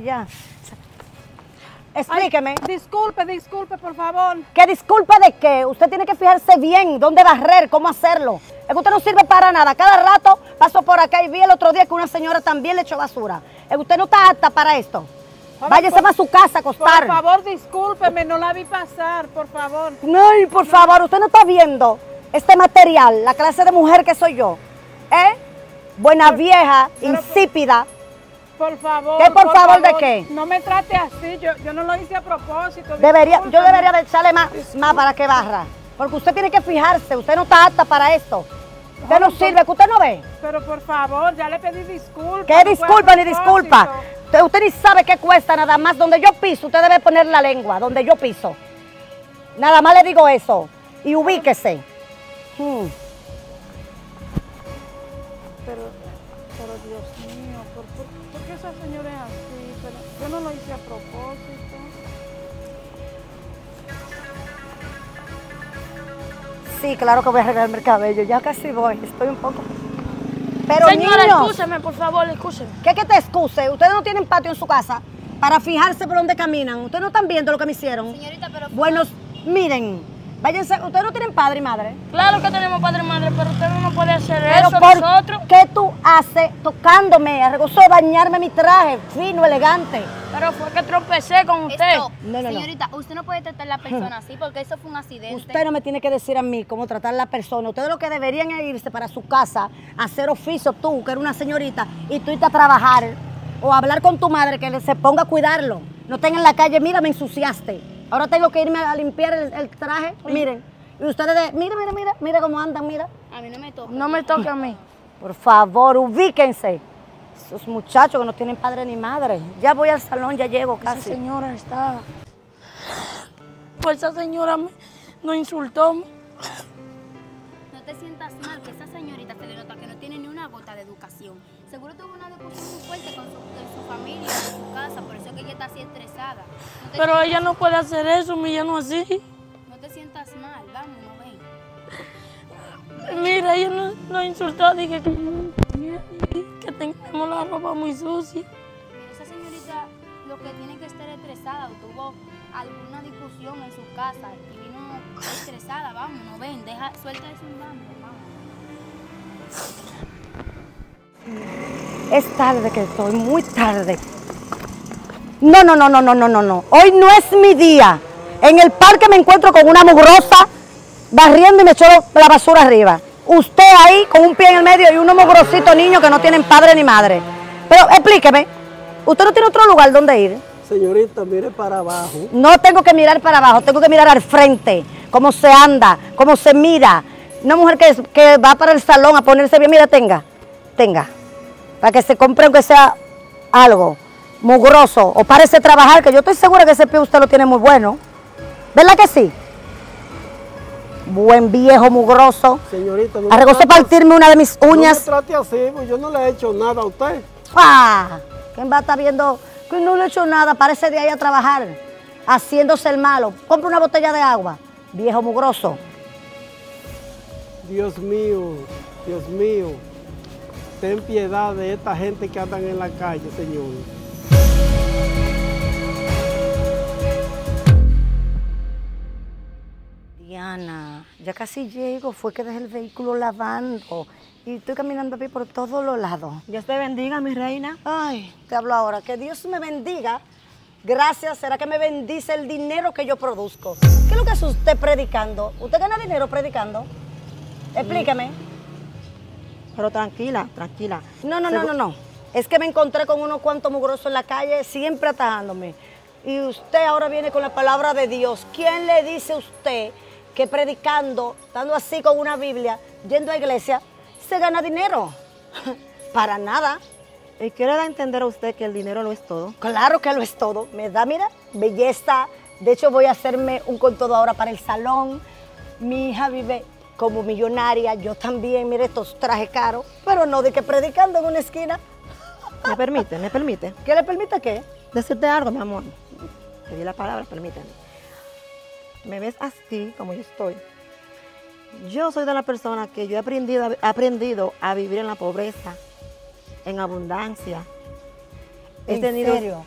Ya. Explíqueme. Disculpe, disculpe, por favor. ¿Qué disculpa de qué? Usted tiene que fijarse bien dónde barrer, cómo hacerlo. Es que usted no sirve para nada. Cada rato paso por acá y vi el otro día que una señora también le echó basura. Es que usted no está apta para esto. Váyase por- para su casa a Por acostar. favor, discúlpeme, no la vi pasar, por favor. Ay, por favor, usted no está viendo este material, la clase de mujer que soy yo. ¿Eh? Buena vieja, pero- insípida. Por favor. ¿Qué por favor de qué? No me trate así, yo, yo no lo hice a propósito. Debería, yo debería de echarle más, más para que barra. Porque usted tiene que fijarse, usted no está apta para esto. Usted no por- sirve, que usted no ve. Pero por favor, ya le pedí disculpas. ¿Qué disculpa ni disculpa? usted ni sabe qué cuesta nada más. Donde yo piso, usted debe poner la lengua, donde yo piso. Nada más le digo eso. Y ubíquese. Hmm. Pero, pero Dios mío, ¿por, por, por qué esa señora es así? Pero yo no lo hice a propósito. Sí, claro que voy a arreglarme el cabello. Ya casi voy. Estoy un poco. Pero Señora, niños, excúseme, por favor, excúseme. ¿qué que te excuse? Ustedes no tienen patio en su casa para fijarse por dónde caminan. Ustedes no están viendo lo que me hicieron. Señorita, pero Buenos, miren, váyanse. Ustedes no tienen padre y madre. Claro que tenemos padre y madre, pero usted no puede hacer Pero eso ¿por nosotros. qué tú haces tocándome? Arregoso de dañarme mi traje, fino, elegante. Pero fue que tropecé con usted. Stop. No, no, no. Señorita, usted no puede tratar a la persona así porque eso fue un accidente. Usted no me tiene que decir a mí cómo tratar a la persona. Ustedes lo que deberían es irse para su casa a hacer oficio tú, que eres una señorita, y tú irte a trabajar o hablar con tu madre que se ponga a cuidarlo. No estén en la calle, mira, me ensuciaste. Ahora tengo que irme a limpiar el, el traje. Miren. Y ustedes, de, mira, mira, mira, mira cómo andan, mira. A mí no me toca. No me toque a mí. Por favor, ubíquense. Esos muchachos que no tienen padre ni madre. Ya voy al salón, ya llego Esa casi. señora está. Pues esa señora me, nos insultó. No te sientas mal, que esa señorita se le nota que no tiene ni una gota de educación. Seguro tuvo una discusión muy fuerte con su, familia, en su casa, por eso es que ella está así estresada. No Pero ella no puede hacer eso, humillarnos así. no te sientas mal, vamos, no ven. Mira, ella nos, nos insultó, dije que, que tenemos la ropa muy sucia. Esa señorita lo que tiene que estar estresada o tuvo alguna discusión en su casa y vino estresada, vamos, no ven, deja, suelta eso un vamos, vamos. Es tarde que estoy, muy tarde. No, no, no, no, no, no, no, no. Hoy no es mi día. En el parque me encuentro con una mugrosa barriendo y me echó la basura arriba. Usted ahí con un pie en el medio y unos mugrositos niños que no tienen padre ni madre. Pero explíqueme, ¿usted no tiene otro lugar donde ir? Señorita, mire para abajo. No tengo que mirar para abajo, tengo que mirar al frente, cómo se anda, cómo se mira. Una mujer que, que va para el salón a ponerse bien, mira, tenga, tenga, para que se compre aunque sea algo mugroso o parece trabajar, que yo estoy segura que ese pie usted lo tiene muy bueno. ¿Verdad que sí? Buen viejo mugroso. Señorita, no partirme una de mis No me uñas. trate así, pues yo no le he hecho nada a usted. ¡Ah! ¿Quién va a estar viendo que no le he hecho nada? Parece de ahí a trabajar, haciéndose el malo. Compra una botella de agua, viejo mugroso. Dios mío, Dios mío. Ten piedad de esta gente que andan en la calle, Señor. Diana, ya casi llego, fue que dejé el vehículo lavando y estoy caminando aquí por todos los lados. Dios te bendiga, mi reina. Ay, te hablo ahora, que Dios me bendiga. Gracias, será que me bendice el dinero que yo produzco. ¿Qué es lo que hace usted predicando? ¿Usted gana dinero predicando? Explíqueme. Pero tranquila, tranquila. No, no, no, no, no. Es que me encontré con unos cuantos mugrosos en la calle, siempre atajándome. Y usted ahora viene con la palabra de Dios. ¿Quién le dice a usted que predicando, estando así con una Biblia, yendo a iglesia, se gana dinero? Para nada. Y quiero dar a entender a usted que el dinero no es todo. Claro que lo es todo. Me da, mira, belleza. De hecho, voy a hacerme un con todo ahora para el salón. Mi hija vive como millonaria, yo también, mire estos trajes caros, pero no de que predicando en una esquina. ¿Me permite? ¿Me permite? ¿Qué le permite qué? Decirte algo, mi amor. Te di la palabra, permíteme. Me ves así como yo estoy. Yo soy de la persona que yo he aprendido, a vivir en la pobreza, en abundancia. He ¿En tenido, serio?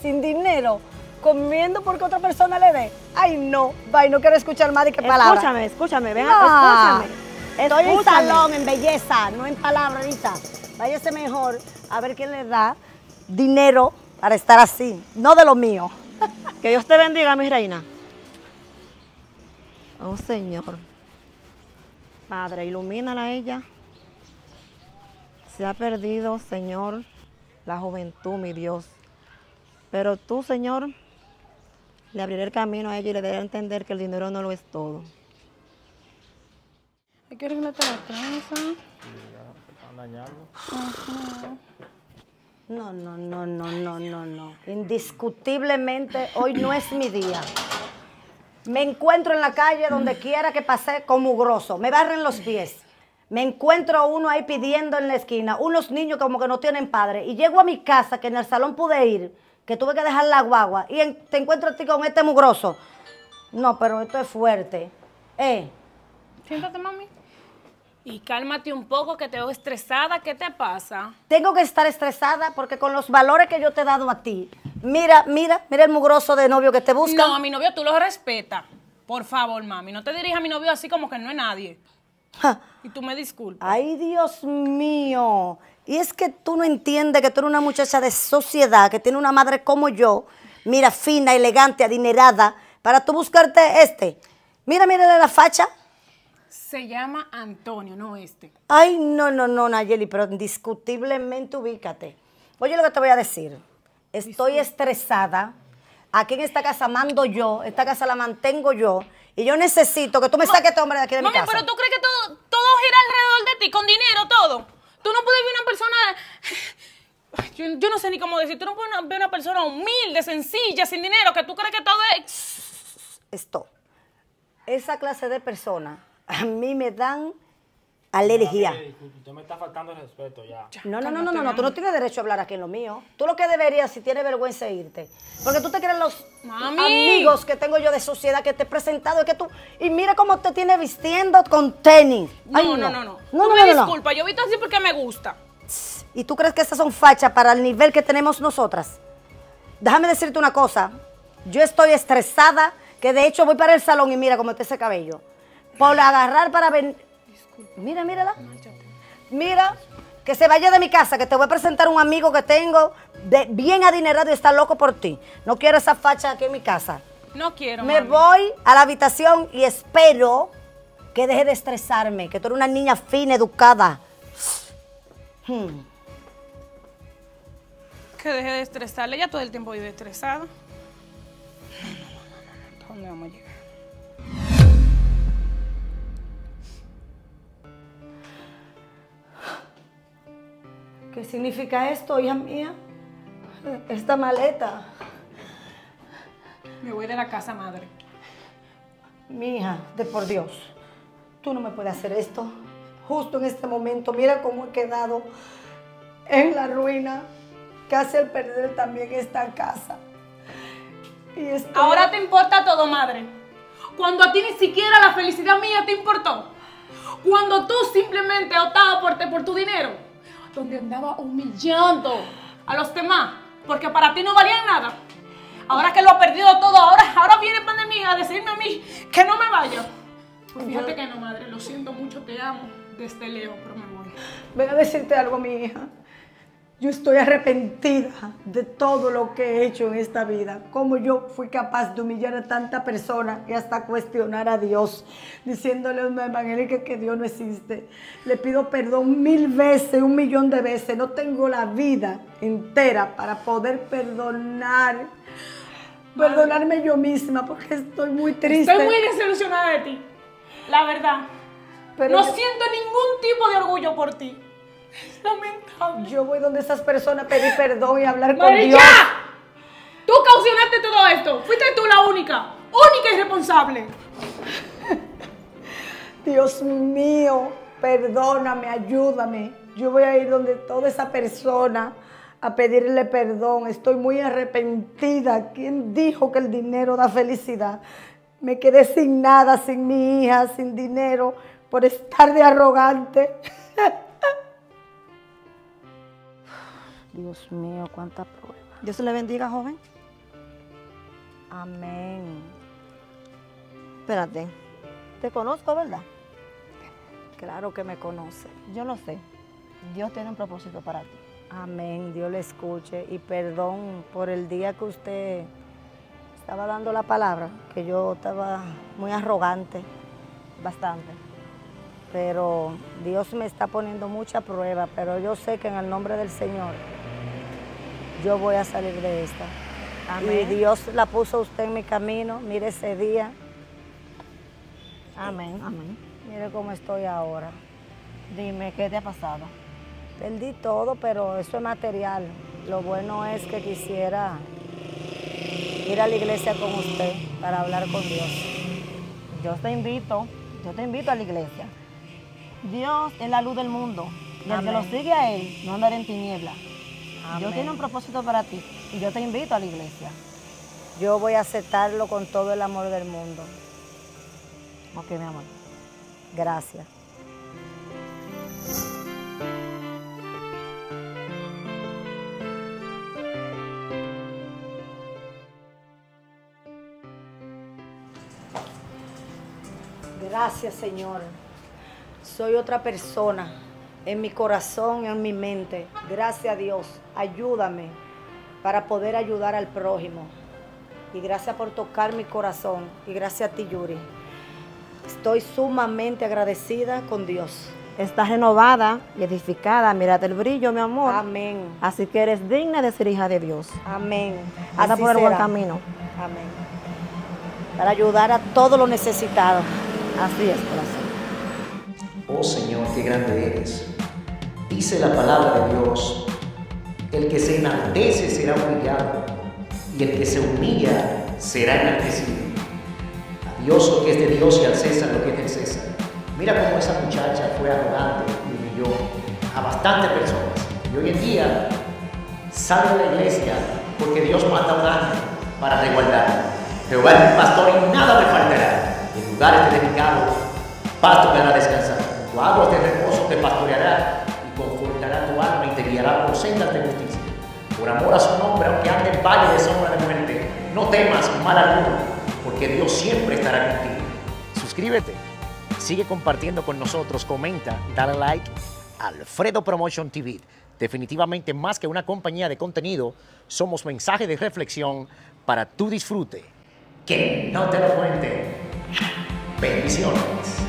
sin dinero, comiendo porque otra persona le dé. Ay, no, bye, no quiero escuchar más de qué palabra. Escúchame, escúchame, ven, No. escúchame. Estoy en Escúchame. salón, en belleza, no en palabra ahorita. Váyase mejor a ver quién le da dinero para estar así, no de lo mío. Que Dios te bendiga, mi reina. Oh, Señor. Padre, ilumínala a ella. Se ha perdido, Señor, la juventud, mi Dios. Pero tú, Señor, le abriré el camino a ella y le daré a entender que el dinero no lo es todo. Hay que arreglarte la trenza. No, no, no, no, no, no, no. Indiscutiblemente hoy no es mi día. Me encuentro en la calle donde quiera que pase con mugroso. Me barren los pies. Me encuentro a uno ahí pidiendo en la esquina, unos niños como que no tienen padre. Y llego a mi casa, que en el salón pude ir, que tuve que dejar la guagua, y en- te encuentro a ti con este mugroso. No, pero esto es fuerte. Eh, Siéntate, mami. Y cálmate un poco, que te veo estresada. ¿Qué te pasa? tengo que estar estresada porque con los valores que yo te he dado a ti, mira, mira, mira el mugroso de novio que te busca. No, a mi novio tú lo respetas. Por favor, mami, no te dirijas a mi novio así como que no es nadie. Ja. Y tú me disculpas. Ay, Dios mío. Y es que tú no entiendes que tú eres una muchacha de sociedad, que tiene una madre como yo, mira, fina, elegante, adinerada, para tú buscarte este. Mira, mira la facha. Se llama Antonio, no este. Ay, no, no, no, Nayeli, pero indiscutiblemente ubícate. Oye lo que te voy a decir. Estoy estresada. Aquí en esta casa mando yo, esta casa la mantengo yo, y yo necesito que tú me saques a este hombre de aquí de mi Mami, casa. pero tú crees que todo, todo gira alrededor de ti, con dinero, todo. Tú no puedes ver una persona. Yo, yo no sé ni cómo decir. Tú no puedes ver una persona humilde, sencilla, sin dinero, que tú crees que todo es. Esto. Esa clase de personas a mí me dan alergia. Disculpe, usted me está faltando el respeto ya. No, no, no, no, no, no, tú no tienes derecho a hablar aquí en lo mío. Tú lo que deberías, si tienes vergüenza, es irte. Porque tú te crees los Mami. amigos que tengo yo de sociedad que te he presentado, es que tú, y mira cómo te tienes vistiendo con tenis. No, no, no, no. No, no, me no, no, no. disculpa, yo he visto así porque me gusta. ¿Y tú crees que esas son fachas para el nivel que tenemos nosotras? Déjame decirte una cosa. Yo estoy estresada, que de hecho voy para el salón y mira cómo está ese cabello. Por agarrar para ver. Mira, mírala. Mira, que se vaya de mi casa, que te voy a presentar un amigo que tengo de, bien adinerado y está loco por ti. No quiero esa facha aquí en mi casa. No quiero. Me mami. voy a la habitación y espero que deje de estresarme, que tú eres una niña fina, educada. Hmm. Que deje de estresarle. Ya todo el tiempo vive estresada. No, no, no, no, no. ¿A ¿Dónde vamos a llegar? ¿Qué significa esto, hija mía? Esta maleta. Me voy de la casa, madre. Mi hija, de por Dios, tú no me puedes hacer esto. Justo en este momento, mira cómo he quedado en la ruina, casi al perder también esta casa. Y estoy- Ahora te importa todo, madre. Cuando a ti ni siquiera la felicidad mía te importó. Cuando tú simplemente optabas por, por tu dinero. Donde andaba humillando a los demás. Porque para ti no valían nada. Ahora que lo ha perdido todo, ahora, ahora viene pandemia a decirme a mí que no me vaya. Pues fíjate que no, madre. Lo siento mucho, te amo. Desde lejos, pero me voy. Ven a decirte algo, mi hija. Yo estoy arrepentida de todo lo que he hecho en esta vida. Cómo yo fui capaz de humillar a tanta persona y hasta cuestionar a Dios, diciéndole a una evangélica que Dios no existe. Le pido perdón mil veces, un millón de veces. No tengo la vida entera para poder perdonar. Perdonarme yo misma porque estoy muy triste. Estoy muy desilusionada de ti. La verdad. Pero no yo- siento ningún tipo de orgullo por ti. Es lamentable. Yo voy donde esas personas a pedir perdón y hablar con Dios. ya. Tú caucionaste todo esto. Fuiste tú la única. Única y responsable. Dios mío, perdóname, ayúdame. Yo voy a ir donde toda esa persona a pedirle perdón. Estoy muy arrepentida. ¿Quién dijo que el dinero da felicidad? Me quedé sin nada, sin mi hija, sin dinero, por estar de arrogante. Dios mío, cuánta prueba. Dios le bendiga, joven. Amén. Espérate. Te conozco, ¿verdad? Claro que me conoce. Yo lo sé. Dios tiene un propósito para ti. Amén. Dios le escuche. Y perdón por el día que usted estaba dando la palabra, que yo estaba muy arrogante, Bastante. pero Dios me está poniendo mucha prueba, pero yo sé que en el nombre del Señor yo voy a salir de esta. Amén. Y Dios la puso a usted en mi camino, mire ese día, Amén. Amén. mire cómo estoy ahora. Dime, ¿qué te ha pasado? Perdí todo, pero eso es material. Lo bueno es que quisiera ir a la iglesia con usted para hablar con Dios. Yo te invito, yo te invito a la iglesia. Dios es la luz del mundo. Y el que lo sigue a Él no andará en tiniebla. Amén. Dios tiene un propósito para ti y yo te invito a la iglesia. Yo voy a aceptarlo con todo el amor del mundo. Ok, mi amor. Gracias. Gracias, Señor. Soy otra persona en mi corazón, en mi mente. Gracias a Dios. Ayúdame para poder ayudar al prójimo. Y gracias por tocar mi corazón. Y gracias a ti, Yuri. Estoy sumamente agradecida con Dios. Estás renovada y edificada. Mírate el brillo, mi amor. Amén. Así que eres digna de ser hija de Dios. Amén. Anda Así por el buen camino. Amén. Para ayudar a todos los necesitados. Así es, corazón. Oh Señor, qué grande eres. Dice la palabra de Dios, el que se enaltece será humillado y el que se humilla será enaltecido. A Dios lo que es de Dios y al César lo que es del César. Mira cómo esa muchacha fue arrogante y humilló a bastantes personas. Y hoy en día sale de la iglesia porque Dios manda un ángel para resguardar. Jehová es mi pastor y nada me faltará. En lugares dedicados, pasto me hará descansar. Tu aguas de reposo te pastoreará sendas de justicia. Por amor a su nombre, aunque ande en valle de sombra de muerte, no temas mal alguno, porque Dios siempre estará contigo. Suscríbete, sigue compartiendo con nosotros, comenta, dale like. Alfredo Promotion TV. Definitivamente más que una compañía de contenido, somos mensaje de reflexión para tu disfrute. Que no te lo cuenten. Bendiciones.